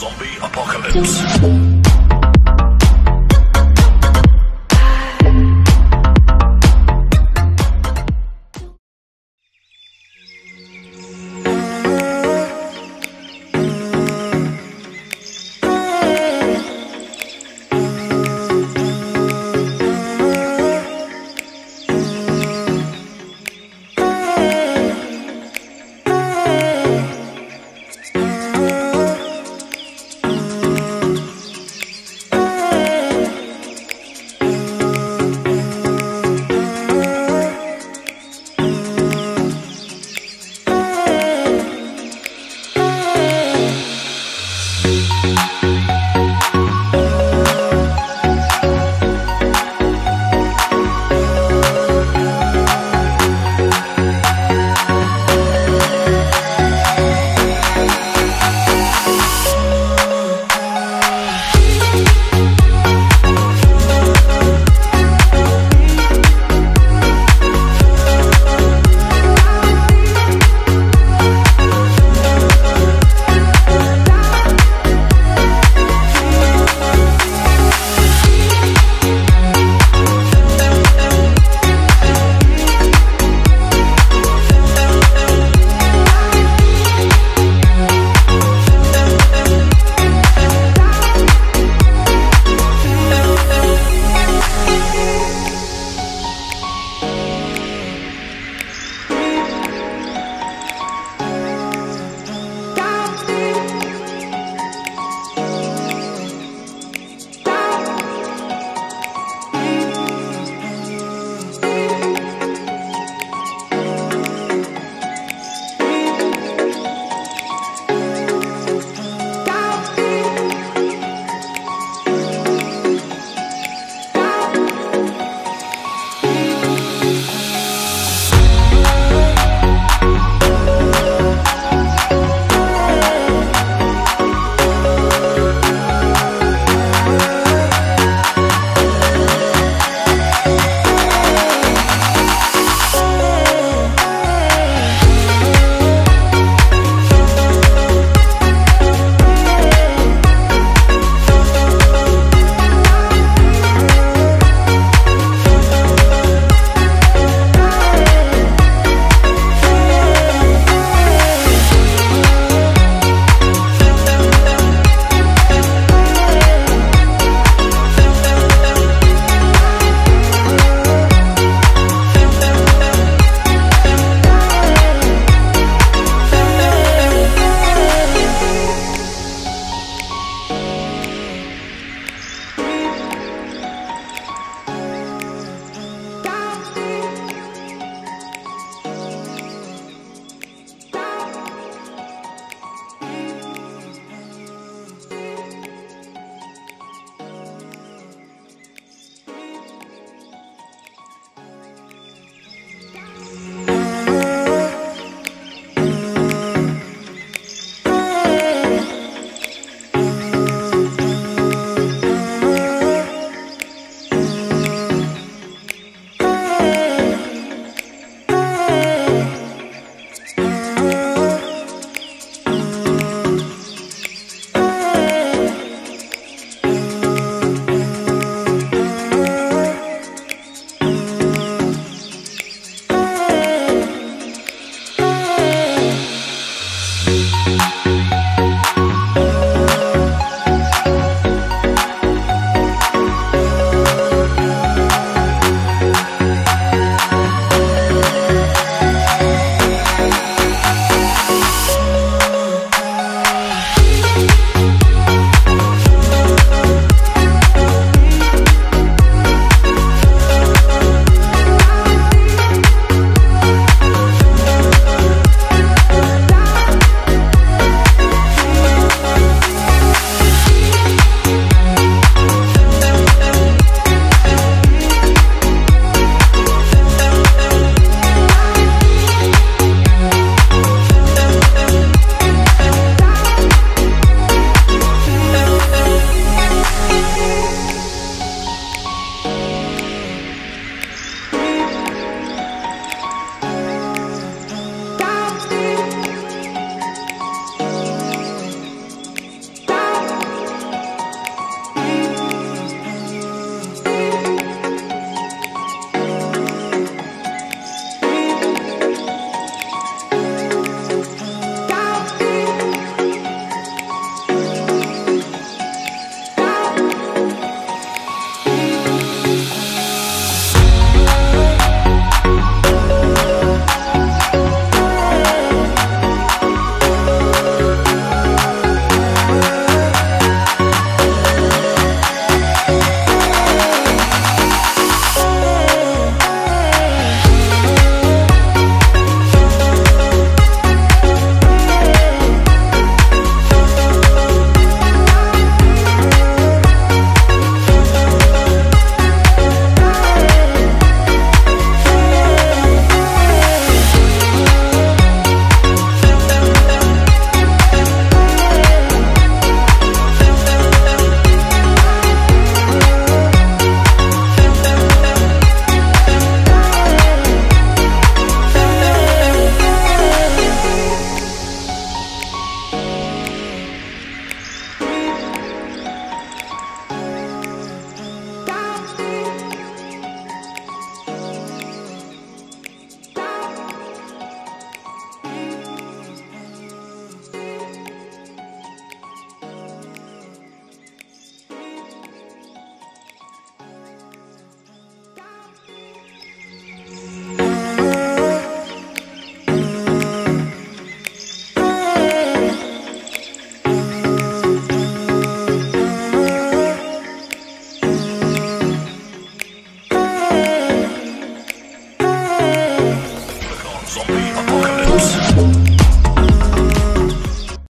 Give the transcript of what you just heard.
Zombie Apocalypse.